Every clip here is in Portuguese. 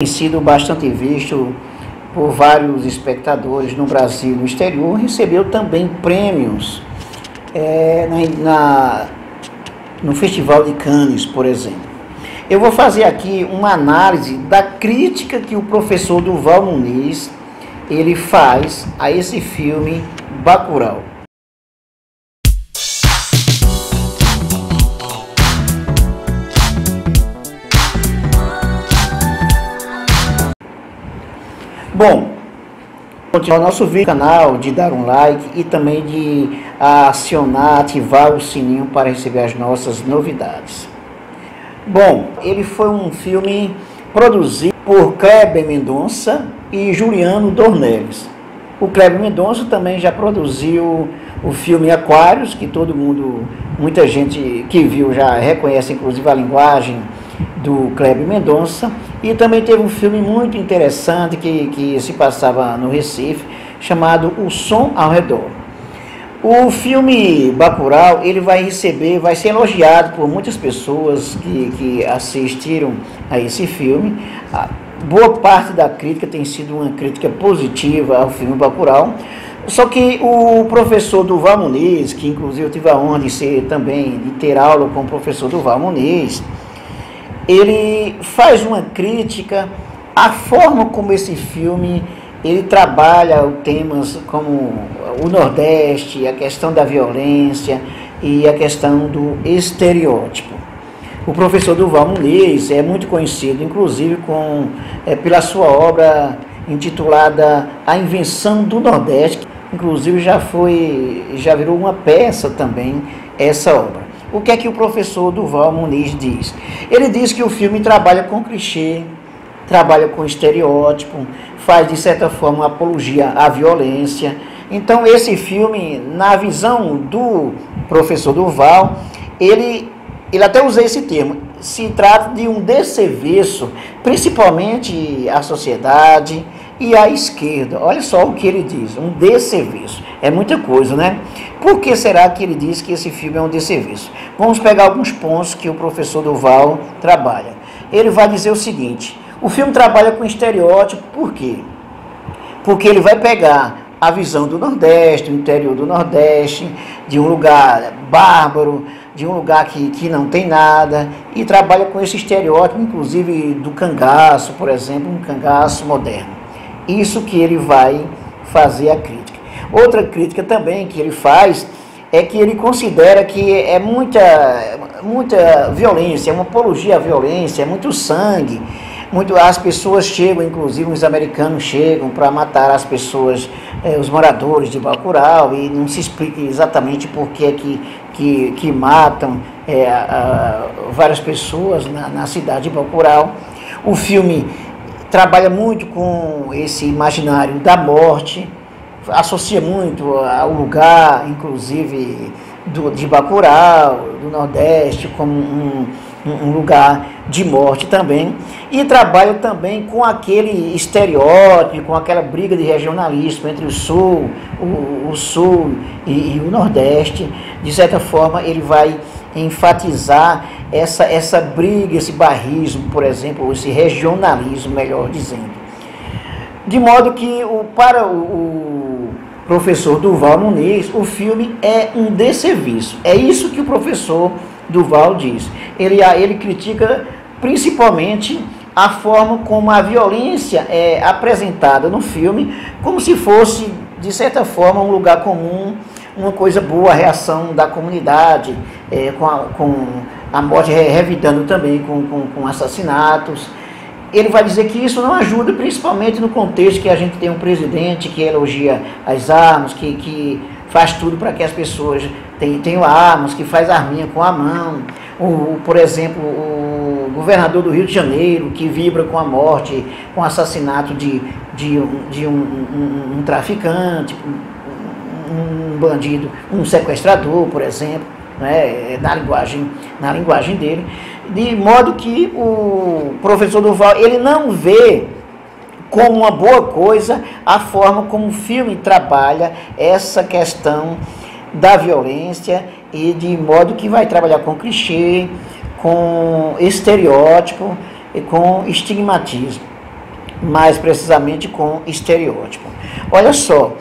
tem sido bastante visto por vários espectadores no Brasil e no exterior, recebeu também prêmios é, na, na, no Festival de Cannes, por exemplo. Eu vou fazer aqui uma análise da crítica que o professor Duval Muniz ele faz a esse filme Bacurau. Bom, continuar nosso vídeo canal, de dar um like e também de acionar, ativar o sininho para receber as nossas novidades. Bom, ele foi um filme produzido por Kleber Mendonça e Juliano Dornelles. O Kleber Mendonça também já produziu o filme Aquários, que todo mundo, muita gente que viu já reconhece inclusive a linguagem do Kleber Mendonça. E também teve um filme muito interessante que, que se passava no Recife, chamado O Som ao Redor. O filme Bacurau, ele vai receber, vai ser elogiado por muitas pessoas que, que assistiram a esse filme. A boa parte da crítica tem sido uma crítica positiva ao filme Bacurau. Só que o professor Duval Muniz, que inclusive eu tive a honra de ser também, de ter aula com o professor Duval Muniz, ele faz uma crítica à forma como esse filme ele trabalha temas como o Nordeste, a questão da violência e a questão do estereótipo. O professor Duval Muniz é muito conhecido, inclusive, com, é, pela sua obra intitulada A Invenção do Nordeste, inclusive já foi, já virou uma peça também essa obra. O que é que o professor Duval Muniz diz? Ele diz que o filme trabalha com clichê, trabalha com estereótipo, faz de certa forma apologia à violência. Então esse filme, na visão do professor Duval, ele, ele até usei esse termo, se trata de um desserviço, principalmente à sociedade e à esquerda. Olha só o que ele diz, um desserviço. É muita coisa, né? Por que será que ele diz que esse filme é um desserviço? Vamos pegar alguns pontos que o professor Duval trabalha. Ele vai dizer o seguinte: o filme trabalha com estereótipo, por quê? Porque ele vai pegar a visão do Nordeste, do interior do Nordeste, de um lugar bárbaro, de um lugar que, que não tem nada, e trabalha com esse estereótipo, inclusive do cangaço, por exemplo, um cangaço moderno. Isso que ele vai fazer a crítica. Outra crítica também que ele faz é que ele considera que é muita, muita violência, é uma apologia à violência, é muito sangue. Muito, as pessoas chegam, inclusive os americanos chegam para matar as pessoas, eh, os moradores de Bacurau, e não se explica exatamente por que, que, que, que matam eh, a, várias pessoas na, na cidade de Bacurau. O filme trabalha muito com esse imaginário da morte, associa muito ao lugar, inclusive do, de Bacurau, do Nordeste, como um, um, lugar de morte também. E trabalha também com aquele estereótipo, com aquela briga de regionalismo entre o Sul, o, o Sul e, e o Nordeste. De certa forma, ele vai enfatizar essa, essa briga, esse barrismo, por exemplo, esse regionalismo, melhor dizendo. De modo que o, para o, o professor Duval Muniz, o filme é um desserviço. É isso que o professor Duval diz. Ele, ele critica principalmente a forma como a violência é apresentada no filme, como se fosse, de certa forma, um lugar comum, uma coisa boa, a reação da comunidade, é, com, a, com a morte revidando também com, com, com assassinatos ele vai dizer que isso não ajuda, principalmente no contexto que a gente tem um presidente que elogia as armas, que, que faz tudo para que as pessoas tenham, tenham armas, que faz arminha com a mão. O, por exemplo, o governador do Rio de Janeiro, que vibra com a morte, com o assassinato de, de, de um, um, um traficante, um bandido, um sequestrador, por exemplo, né, na, linguagem, na linguagem dele de modo que o professor Duval ele não vê como uma boa coisa a forma como o filme trabalha essa questão da violência e de modo que vai trabalhar com clichê, com estereótipo e com estigmatismo. mais precisamente com estereótipo. Olha só,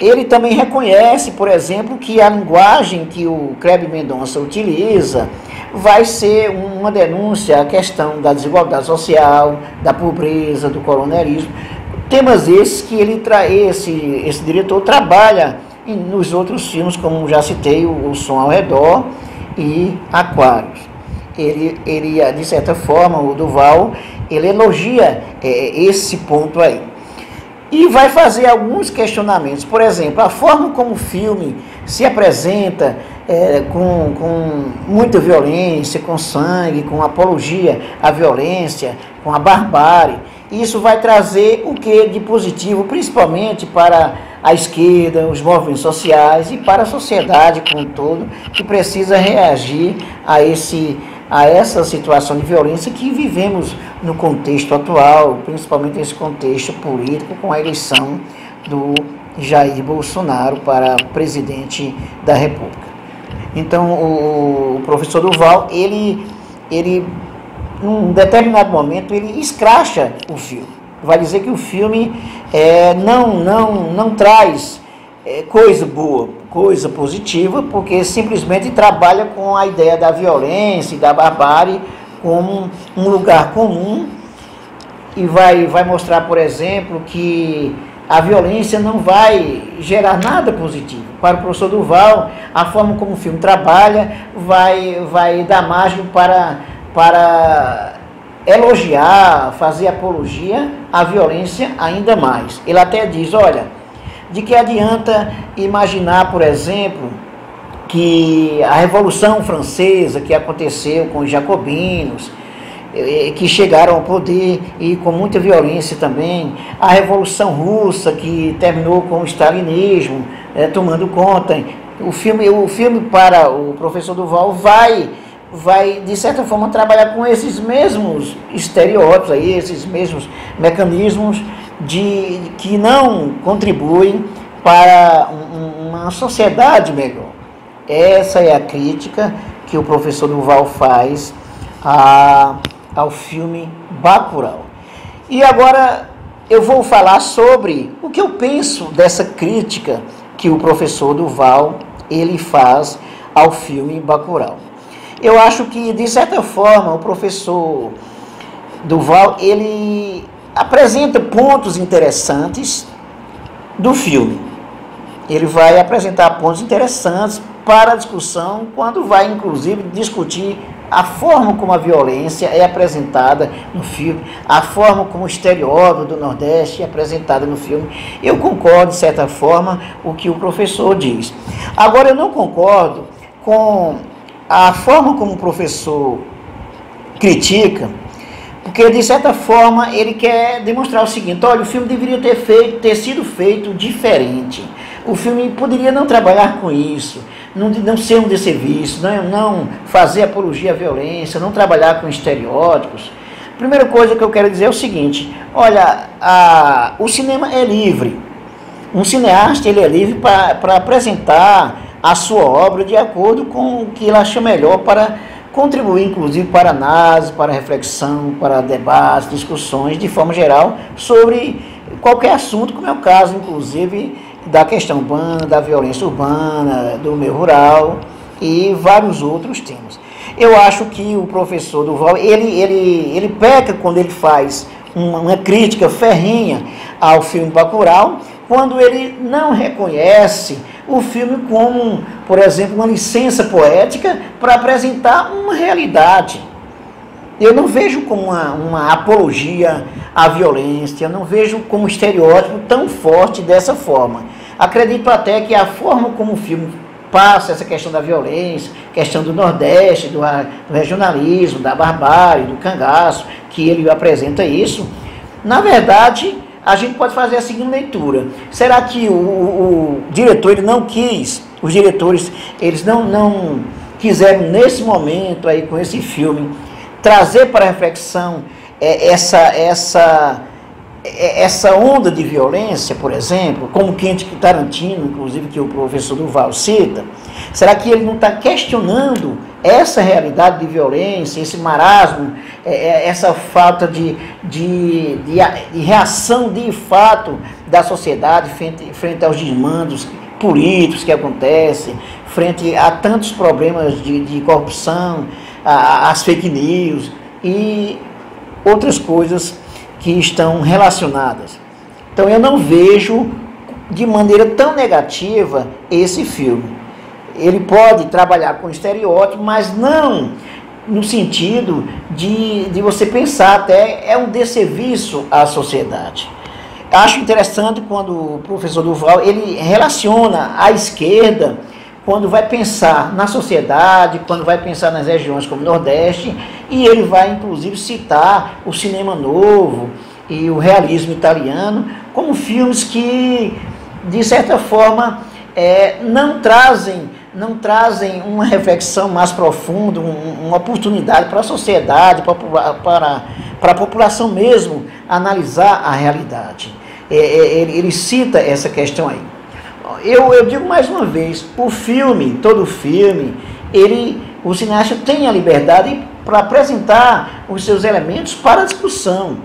ele também reconhece, por exemplo, que a linguagem que o Kleber Mendonça utiliza vai ser uma denúncia à questão da desigualdade social, da pobreza, do coronelismo. Temas esses que ele tra esse, esse diretor trabalha nos outros filmes, como já citei, o, Som ao Redor e Aquários. Ele, ele, de certa forma, o Duval, ele elogia é, esse ponto aí. E vai fazer alguns questionamentos. Por exemplo, a forma como o filme se apresenta é, com, com muita violência, com sangue, com apologia à violência, com a barbárie. Isso vai trazer o que de positivo, principalmente para a esquerda, os movimentos sociais e para a sociedade como um todo, que precisa reagir a, esse, a essa situação de violência que vivemos no contexto atual, principalmente nesse contexto político, com a eleição do Jair Bolsonaro para presidente da República. Então, o, professor Duval, ele, ele, num determinado momento, ele escracha o filme. Vai dizer que o filme é, não, não, não traz é, coisa boa, coisa positiva, porque simplesmente trabalha com a ideia da violência e da barbárie como um lugar comum e vai, vai mostrar, por exemplo, que a violência não vai gerar nada positivo. Para o professor Duval, a forma como o filme trabalha vai, vai dar margem para, para elogiar, fazer apologia à violência ainda mais. Ele até diz: olha, de que adianta imaginar, por exemplo, que a Revolução Francesa que aconteceu com os jacobinos, eh, que chegaram ao poder e com muita violência também, a Revolução Russa que terminou com o stalinismo é, tomando conta. O filme, o filme para o professor Duval vai, vai de certa forma trabalhar com esses mesmos estereótipos aí, esses mesmos mecanismos de que não contribuem para uma sociedade melhor. Essa é a crítica que o professor Duval faz a ao filme Bacurau. E agora eu vou falar sobre o que eu penso dessa crítica que o professor Duval ele faz ao filme Bacurau. Eu acho que de certa forma o professor Duval ele apresenta pontos interessantes do filme. Ele vai apresentar pontos interessantes para a discussão quando vai inclusive discutir a forma como a violência é apresentada no filme, a forma como o estereótipo do Nordeste é apresentado no filme. Eu concordo, de certa forma, o que o professor diz. Agora, eu não concordo com a forma como o professor critica, porque, de certa forma, ele quer demonstrar o seguinte: olha, o filme deveria ter, feito, ter sido feito diferente. O filme poderia não trabalhar com isso não, não ser um desserviço, não, não fazer apologia à violência, não trabalhar com estereótipos. Primeira coisa que eu quero dizer é o seguinte: olha, a, o cinema é livre. Um cineasta ele é livre para apresentar a sua obra de acordo com o que ele acha melhor para contribuir, inclusive, para análise, para reflexão, para debates, discussões, de forma geral, sobre qualquer assunto, como é o caso, inclusive, da questão urbana, da violência urbana, do meio rural e vários outros temas. Eu acho que o professor Duval, ele, ele, ele peca quando ele faz uma, uma crítica ferrinha ao filme Bacurau, quando ele não reconhece o filme como, por exemplo, uma licença poética para apresentar uma realidade. Eu não vejo como uma, uma apologia à violência, eu não vejo como um estereótipo tão forte dessa forma. Acredito até que a forma como o filme passa essa questão da violência, questão do Nordeste, do, do regionalismo, da barbárie, do cangaço, que ele apresenta isso, na verdade, a gente pode fazer a seguinte leitura. Será que o, o, diretor ele não quis, os diretores, eles não, não quiseram nesse momento aí com esse filme trazer para reflexão é, essa, essa é, essa onda de violência, por exemplo, como Quentin Tarantino, inclusive, que o professor Duval cita, será que ele não está questionando essa realidade de violência, esse marasmo, é, é, essa falta de, de, de, de, reação de fato da sociedade frente, frente aos desmandos políticos que acontecem, frente a tantos problemas de, de corrupção, as fake news e outras coisas que estão relacionadas. Então eu não vejo de maneira tão negativa esse filme. Ele pode trabalhar com estereótipo, mas não no sentido de, de você pensar até é um desserviço à sociedade. Acho interessante quando o professor Duval ele relaciona a esquerda quando vai pensar na sociedade, quando vai pensar nas regiões como o Nordeste, e ele vai inclusive citar o cinema novo e o realismo italiano como filmes que, de certa forma, é, não trazem não trazem uma reflexão mais profunda, um, uma oportunidade para a sociedade, para, para, a população mesmo analisar a realidade. É, é, ele, ele cita essa questão aí eu, eu digo mais uma vez, o filme, todo filme, ele, o cineasta tem a liberdade para apresentar os seus elementos para discussão.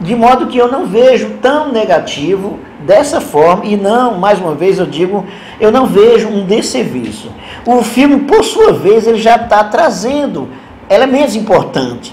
De modo que eu não vejo tão negativo dessa forma, e não, mais uma vez eu digo, eu não vejo um desserviço. O filme, por sua vez, ele já está trazendo elementos importantes.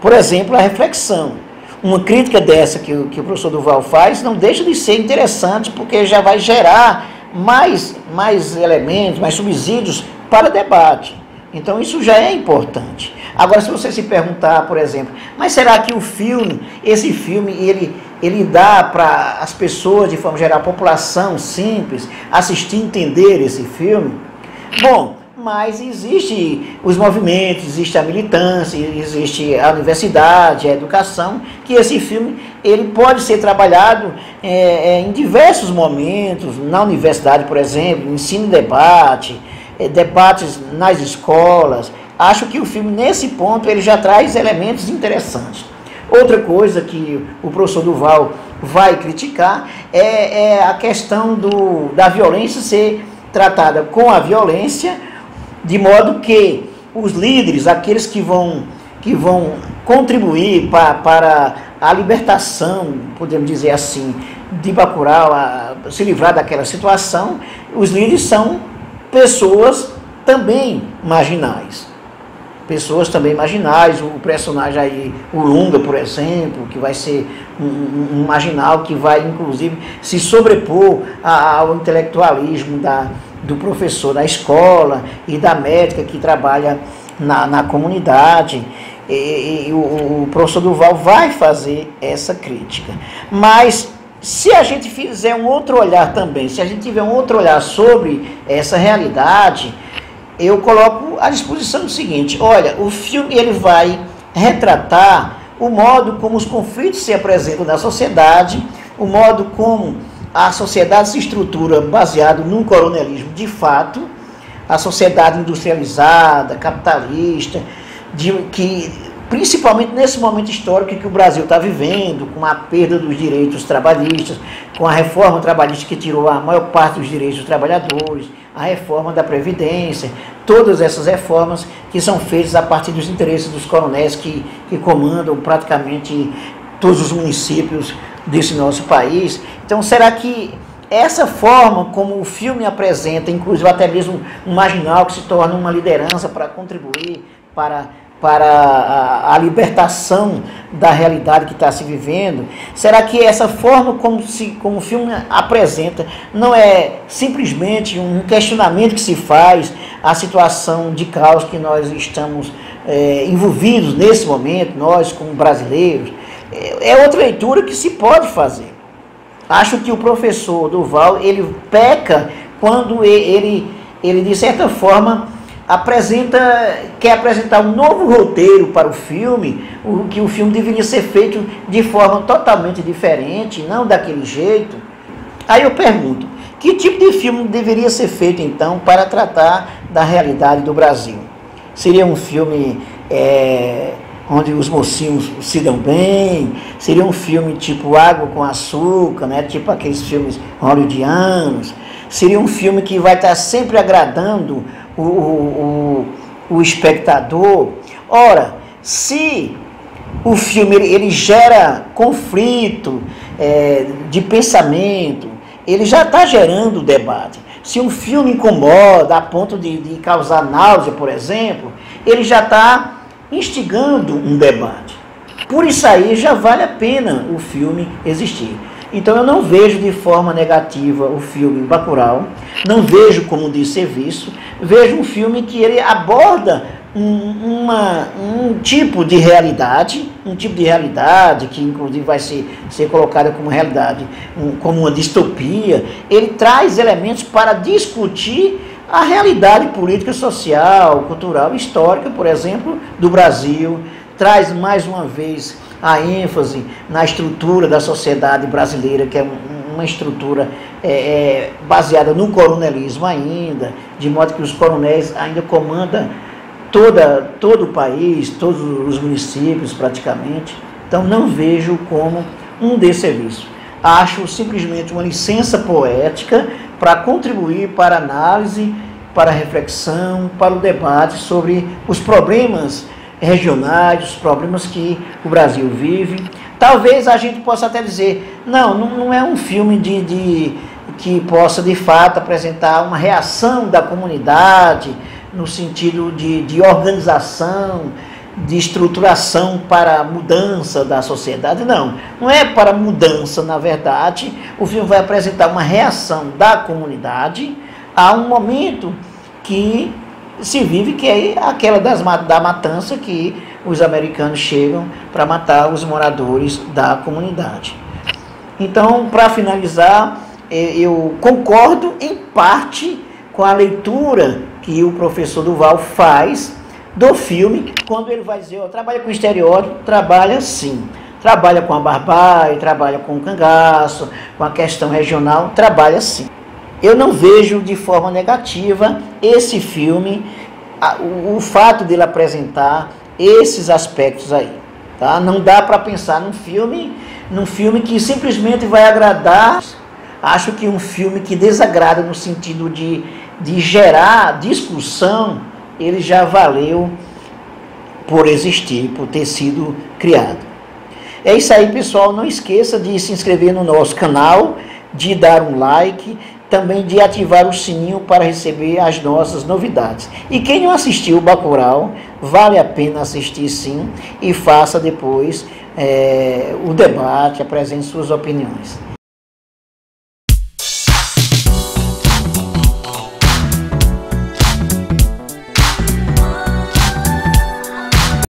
Por exemplo, a reflexão uma crítica dessa que, que o professor Duval faz não deixa de ser interessante, porque já vai gerar mais, mais elementos, mais subsídios para debate. Então isso já é importante. Agora, se você se perguntar, por exemplo, mas será que o filme, esse filme, ele, ele dá para as pessoas, de forma geral, a população simples, assistir entender esse filme? Bom, mas existe os movimentos, existe a militância, existe a universidade, a educação, que esse filme ele pode ser trabalhado é, é, em diversos momentos, na universidade, por exemplo, ensino e debate, é, debates nas escolas. Acho que o filme, nesse ponto, ele já traz elementos interessantes. Outra coisa que o professor Duval vai criticar é, é a questão do, da violência ser tratada com a violência de modo que os líderes, aqueles que vão, que vão contribuir para, para a libertação, podemos dizer assim, de Bacurau, a, se livrar daquela situação, os líderes são pessoas também marginais. Pessoas também marginais, o personagem aí, o Lunga, por exemplo, que vai ser um, um, marginal que vai, inclusive, se sobrepor ao intelectualismo da, do professor da escola e da médica que trabalha na, na comunidade. E, e o, o, professor Duval vai fazer essa crítica. Mas se a gente fizer um outro olhar também, se a gente tiver um outro olhar sobre essa realidade, eu coloco à disposição o seguinte: olha, o filme ele vai retratar o modo como os conflitos se apresentam na sociedade, o modo como a sociedade se estrutura baseado num coronelismo de fato, a sociedade industrializada, capitalista, de, que principalmente nesse momento histórico que o Brasil está vivendo, com a perda dos direitos trabalhistas, com a reforma trabalhista que tirou a maior parte dos direitos dos trabalhadores, a reforma da Previdência, todas essas reformas que são feitas a partir dos interesses dos coronéis que, que comandam praticamente todos os municípios desse nosso país. Então, será que essa forma como o filme apresenta, inclusive até mesmo um marginal que se torna uma liderança para contribuir para, para a, a libertação da realidade que está se vivendo, será que essa forma como, se, como o filme apresenta não é simplesmente um questionamento que se faz à situação de caos que nós estamos é, envolvidos nesse momento, nós como brasileiros? é outra leitura que se pode fazer. Acho que o professor Duval, ele peca quando ele, ele de certa forma, apresenta, quer apresentar um novo roteiro para o filme, o que o filme deveria ser feito de forma totalmente diferente, não daquele jeito. Aí eu pergunto, que tipo de filme deveria ser feito então para tratar da realidade do Brasil? Seria um filme é, onde os mocinhos se dão bem, Seria um filme tipo Água com Açúcar, né? tipo aqueles filmes hollywoodianos. Seria um filme que vai estar sempre agradando o, o, o, espectador. Ora, se o filme ele, ele gera conflito é, de pensamento, ele já está gerando debate. Se um filme incomoda a ponto de, de causar náusea, por exemplo, ele já está instigando um debate. Por isso aí já vale a pena o filme existir. Então eu não vejo de forma negativa o filme Bacurau, não vejo como de serviço, vejo um filme que ele aborda um, uma, um tipo de realidade, um tipo de realidade que inclusive vai ser, ser colocada como realidade, um, como uma distopia, ele traz elementos para discutir a realidade política, social, cultural, histórica, por exemplo, do Brasil, traz mais uma vez a ênfase na estrutura da sociedade brasileira, que é uma estrutura é, é, baseada no coronelismo ainda, de modo que os coronéis ainda comandam toda, todo o país, todos os municípios praticamente. Então não vejo como um desserviço. Acho simplesmente uma licença poética para contribuir para a análise, para a reflexão, para o debate sobre os problemas regionais, os problemas que o Brasil vive. Talvez a gente possa até dizer, não, não, é um filme de, de que possa de fato apresentar uma reação da comunidade no sentido de, de organização, de estruturação para a mudança da sociedade. Não, não é para mudança, na verdade. O filme vai apresentar uma reação da comunidade a um momento que se vive, que é aquela das, da matança que os americanos chegam para matar os moradores da comunidade. Então, para finalizar, é, eu concordo em parte com a leitura que o professor Duval faz do filme, quando ele vai dizer, trabalha com estereótipo, trabalha sim. Trabalha com a barbárie, trabalha com o cangaço, com a questão regional, trabalha sim. Eu não vejo de forma negativa esse filme, o fato dele apresentar esses aspectos aí. Tá? Não dá para pensar num filme, num filme que simplesmente vai agradar. Acho que um filme que desagrada no sentido de, de gerar discussão, ele já valeu por existir, por ter sido criado. É isso aí, pessoal. Não esqueça de se inscrever no nosso canal, de dar um like também de ativar o sininho para receber as nossas novidades. E quem não assistiu o Bacurau, vale a pena assistir sim e faça depois é, o debate, apresente suas opiniões.